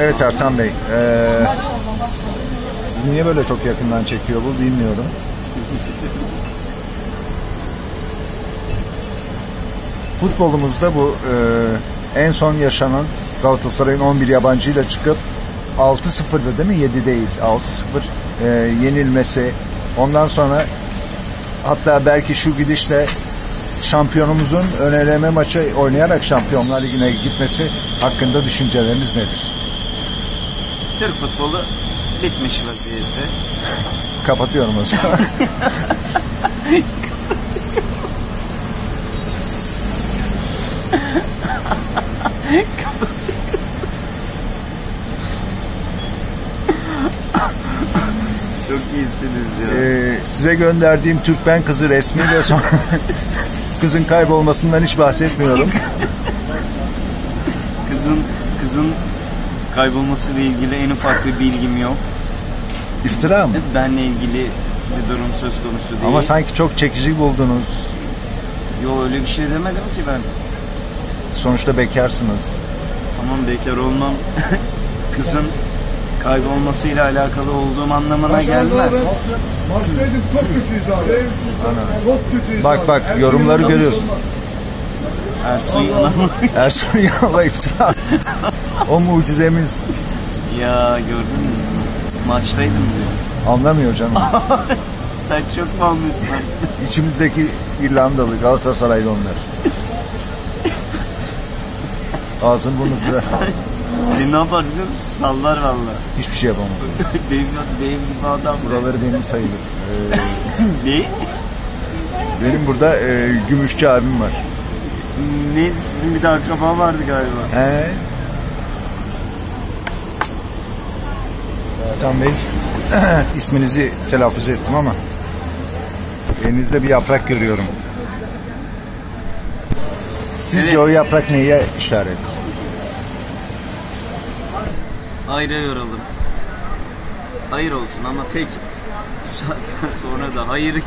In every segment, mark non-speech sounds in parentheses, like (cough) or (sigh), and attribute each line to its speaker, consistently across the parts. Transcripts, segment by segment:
Speaker 1: Evet Ertan Bey. Ee, siz niye böyle çok yakından çekiyor bu bilmiyorum. Futbolumuzda bu e, en son yaşanan Galatasaray'ın 11 yabancıyla çıkıp 6-0'dı değil mi? 7 değil. 6-0 e, yenilmesi. Ondan sonra hatta belki şu gidişle şampiyonumuzun ön eleme maçı oynayarak Şampiyonlar Ligi'ne gitmesi hakkında düşünceleriniz nedir?
Speaker 2: Türk futbolu bitmiş vaziyette.
Speaker 1: Kapatıyorum o zaman.
Speaker 2: Çok iyisiniz ya.
Speaker 1: Ee, size gönderdiğim Türkmen kızı resmi ve sonra (laughs) kızın kaybolmasından hiç bahsetmiyorum.
Speaker 2: Kızın kızın kaybolmasıyla ilgili en ufak bir bilgim yok.
Speaker 1: İftira mı?
Speaker 2: Benle ilgili bir durum söz konusu değil.
Speaker 1: Ama sanki çok çekici buldunuz.
Speaker 2: Yo öyle bir şey demedim ki ben.
Speaker 1: Sonuçta bekarsınız.
Speaker 2: Tamam bekar olmam (laughs) kızın kaybolmasıyla alakalı olduğum anlamına gelmez.
Speaker 3: Maçtaydım çok kötüyüz abi. Çok kötüyüz
Speaker 1: Bak
Speaker 3: abi.
Speaker 1: bak, yorumları görüyorsun.
Speaker 3: olmaz.
Speaker 2: Ersun Yanal. (laughs)
Speaker 1: Ersun Yanal'a iftira. o mucizemiz.
Speaker 2: ya gördünüz mü? Maçtaydım diyor.
Speaker 1: Anlamıyor canım. (laughs)
Speaker 2: Sen çok mu anlıyorsun?
Speaker 1: İçimizdeki İrlandalı Galatasaraylı onlar. Ağzın bunu kırar. (laughs)
Speaker 2: Seni ne yapar biliyor musun? Sallar valla.
Speaker 1: Hiçbir şey yapamaz.
Speaker 2: benim, benim gibi adam.
Speaker 1: Buraları benim sayılır. Ee,
Speaker 2: Ne?
Speaker 1: benim burada e, Gümüşçü abim var.
Speaker 2: Neydi sizin bir de akraba vardı galiba.
Speaker 1: He. Sertan Bey, (clears throat) isminizi telaffuz ettim ama elinizde bir yaprak görüyorum. Sizce
Speaker 2: Evet.
Speaker 1: o yaprak neye işaret?
Speaker 2: Ayrı yoralım. Hayır olsun ama tek bu saatten sonra da hayır (laughs)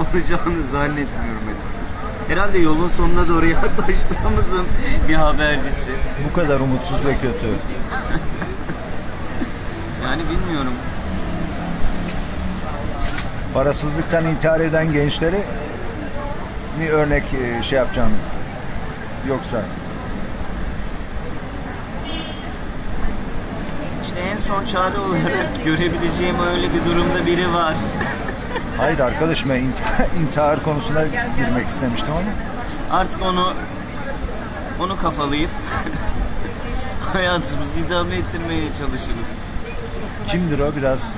Speaker 2: olacağını zannetmiyorum açıkçası. Herhalde yolun sonuna doğru (laughs) yaklaştığımızın bir habercisi.
Speaker 1: Bu kadar umutsuz ve kötü. (laughs)
Speaker 2: Yani bilmiyorum.
Speaker 1: Parasızlıktan intihar eden gençleri mi örnek e, şey yapacağınız? Yoksa
Speaker 2: İşte en son çare olarak (laughs) görebileceğim öyle bir durumda biri var.
Speaker 1: Hayır arkadaşım ben intihar, (laughs) intihar konusuna girmek istemiştim ama
Speaker 2: Artık onu onu kafalayıp (laughs) hayatımızı idame ettirmeye çalışırız.
Speaker 1: kimdir o biraz?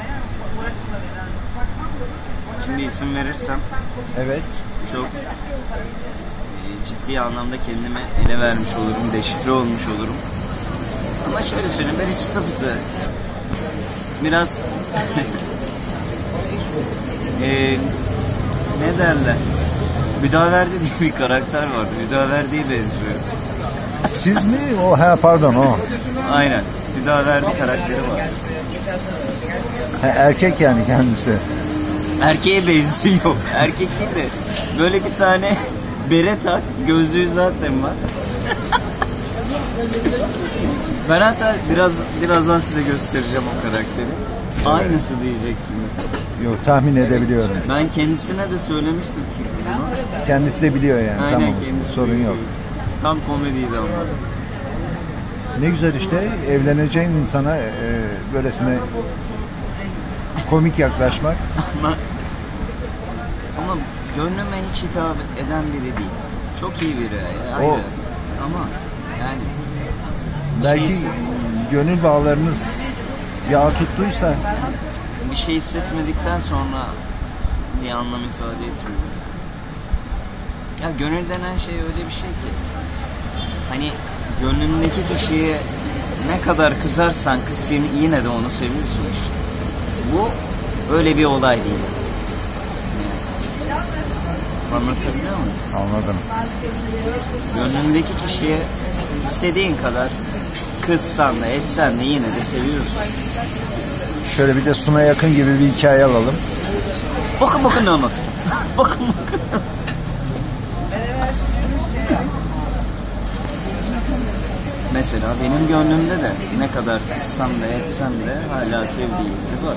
Speaker 2: Şimdi isim verirsem
Speaker 1: Evet.
Speaker 2: çok e, ciddi anlamda kendime ele vermiş olurum, deşifre olmuş olurum. Ama şöyle söyleyeyim, ben hiç tabii de biraz (laughs) e, ne derler? Müdaverdi diye bir karakter vardı. Müdaverdiye benziyor.
Speaker 1: Siz mi? O ha pardon o.
Speaker 2: Aynen. Müdaverdi karakteri var.
Speaker 1: Ha, erkek yani kendisi.
Speaker 2: Erkeğe benziyor. (laughs) Erkek değil de böyle bir tane (laughs) bere tak, gözlüğü zaten var. (laughs) ben hatta biraz birazdan size göstereceğim o karakteri. Aynısı diyeceksiniz.
Speaker 1: Yok tahmin edebiliyorum.
Speaker 2: Ben kendisine de söylemiştim çünkü bunu.
Speaker 1: Kendisi de biliyor yani.
Speaker 2: Aynen
Speaker 1: tamam.
Speaker 2: kendisi
Speaker 1: Sorun
Speaker 2: biliyor.
Speaker 1: yok.
Speaker 2: Tam komediydi ama.
Speaker 1: Ne güzel işte evleneceğin insana e, böylesine komik yaklaşmak. (laughs)
Speaker 2: Ama, ama gönlüme hiç hitap eden biri değil. Çok iyi biri. Ayrı.
Speaker 1: O-
Speaker 2: Ama yani
Speaker 1: Belki
Speaker 2: şey-
Speaker 1: gönül bağlarınız yağ tuttuysa
Speaker 2: bir şey hissetmedikten sonra bir anlam ifade etmiyor. Ya gönül denen şey öyle bir şey ki hani gönlündeki kişiye ne kadar kızarsan kız yine de onu seviyorsun işte. Bu öyle bir olay değil. Anlatabiliyor muyum?
Speaker 1: anladım.
Speaker 2: Gönlündeki kişiye istediğin kadar kızsan da etsen de yine de seviyorsun.
Speaker 1: Şöyle bir de Suna yakın gibi bir hikaye alalım.
Speaker 2: Bakın bakın ne anlatacağım. (laughs) bakın bakın. Mesela benim gönlümde de ne kadar kızsam da etsem de hala sevdiğim biri var.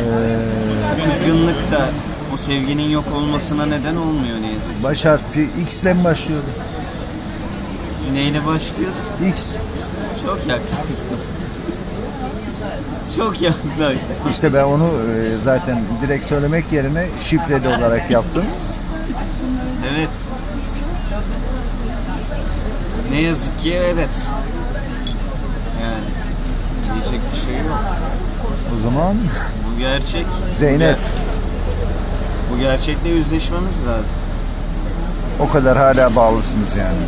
Speaker 1: Ee,
Speaker 2: Kızgınlık da o sevginin yok olmasına neden olmuyor ne yazık ki.
Speaker 1: baş harfi X ile mi başlıyordu?
Speaker 2: Neyle başlıyor?
Speaker 1: X.
Speaker 2: Çok yaklaştım. Çok yaklaştım.
Speaker 1: İşte ben onu e, zaten direkt söylemek yerine şifreli olarak yaptım.
Speaker 2: Evet. Ne yazık ki evet. Yani diyecek bir şey yok.
Speaker 1: O zaman
Speaker 2: Bu gerçek.
Speaker 1: Zeynep.
Speaker 2: Bu gerçekle yüzleşmemiz lazım.
Speaker 1: o kadar hala bağlısınız yani.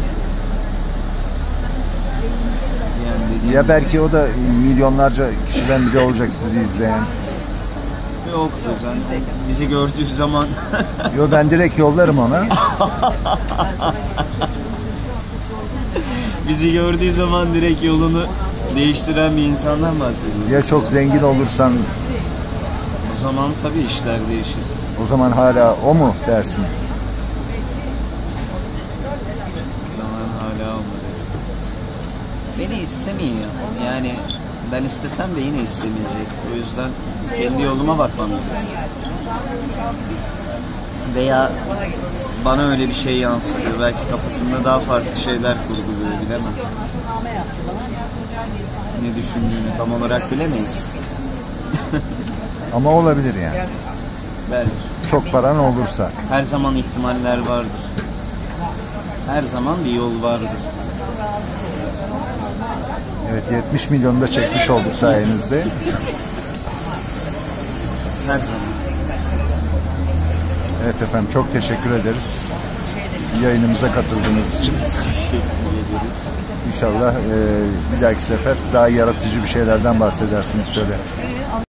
Speaker 2: Yani dediğim
Speaker 1: Ya belki o da milyonlarca kişiden biri olacak sizi izleyen.
Speaker 2: yok Özen. Bizi gördüğü zaman
Speaker 1: Yo ben direkt yollarım ona.
Speaker 2: bizi gördüğü zaman direkt yolunu değiştiren bir insandan bahsediyoruz.
Speaker 1: Ya çok zengin olursan
Speaker 2: O zaman tabii işler değişir.
Speaker 1: o zaman hala o mu dersin?
Speaker 2: O zaman hala olmadı. Beni istemiyor. Yani ben istesem de yine istemeyecek. O yüzden kendi yoluma bakmam gerekiyor. Veya bana öyle bir şey yansıtıyor. Belki kafasında daha farklı şeyler kurguluyor bilemem. Ne düşündüğünü tam olarak bilemeyiz. (laughs)
Speaker 1: Ama olabilir yani.
Speaker 2: Belki.
Speaker 1: Çok paran olursa.
Speaker 2: Her zaman ihtimaller vardır. Her zaman bir yol vardır.
Speaker 1: Evet 70 milyonu da çekmiş olduk sayenizde.
Speaker 2: Her zaman.
Speaker 1: Evet efendim çok teşekkür ederiz. Yayınımıza katıldığınız için.
Speaker 2: Teşekkür ederiz.
Speaker 1: İnşallah e, bir dahaki sefer daha yaratıcı bir şeylerden bahsedersiniz şöyle.